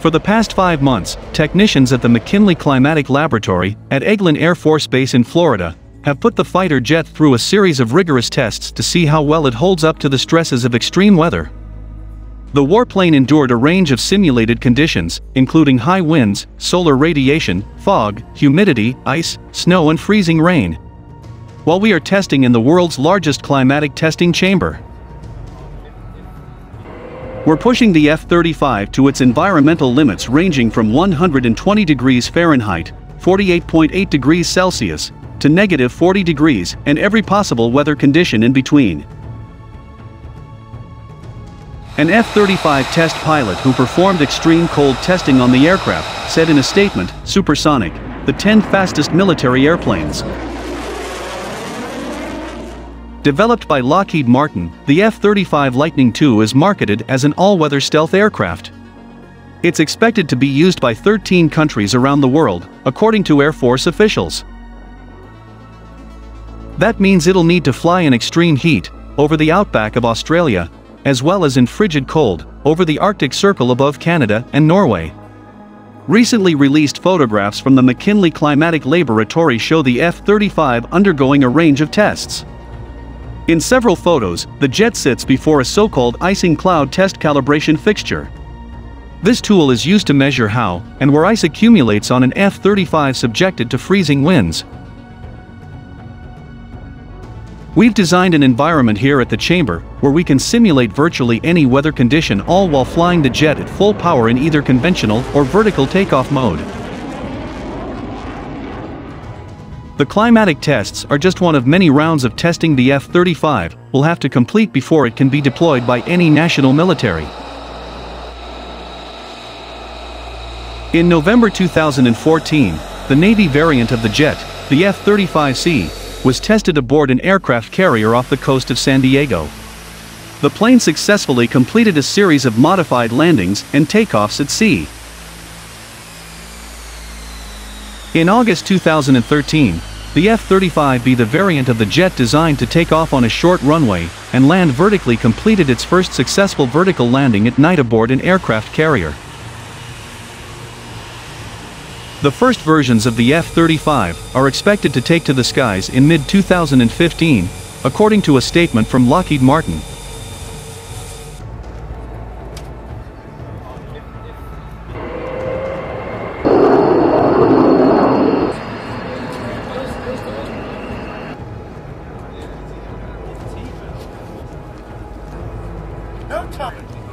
For the past five months, technicians at the McKinley Climatic Laboratory at Eglin Air Force Base in Florida have put the fighter jet through a series of rigorous tests to see how well it holds up to the stresses of extreme weather. The warplane endured a range of simulated conditions, including high winds, solar radiation, fog, humidity, ice, snow and freezing rain. While we are testing in the world's largest climatic testing chamber. We're pushing the F-35 to its environmental limits ranging from 120 degrees Fahrenheit, 48.8 degrees Celsius, to negative 40 degrees and every possible weather condition in between. An F-35 test pilot who performed extreme cold testing on the aircraft said in a statement, Supersonic, the 10 fastest military airplanes. Developed by Lockheed Martin, the F-35 Lightning II is marketed as an all-weather stealth aircraft. It's expected to be used by 13 countries around the world, according to Air Force officials. That means it'll need to fly in extreme heat, over the outback of Australia, as well as in frigid cold, over the Arctic Circle above Canada and Norway. Recently released photographs from the McKinley Climatic Laboratory show the F-35 undergoing a range of tests. In several photos, the jet sits before a so-called icing cloud test calibration fixture. This tool is used to measure how and where ice accumulates on an F-35 subjected to freezing winds. We've designed an environment here at the chamber where we can simulate virtually any weather condition all while flying the jet at full power in either conventional or vertical takeoff mode. The climatic tests are just one of many rounds of testing the F-35 will have to complete before it can be deployed by any national military. In November 2014, the Navy variant of the jet, the F-35C, was tested aboard an aircraft carrier off the coast of San Diego. The plane successfully completed a series of modified landings and takeoffs at sea. In August 2013, the F-35B the variant of the jet designed to take off on a short runway and land vertically completed its first successful vertical landing at night aboard an aircraft carrier. The first versions of the F-35 are expected to take to the skies in mid-2015, according to a statement from Lockheed Martin. 唱。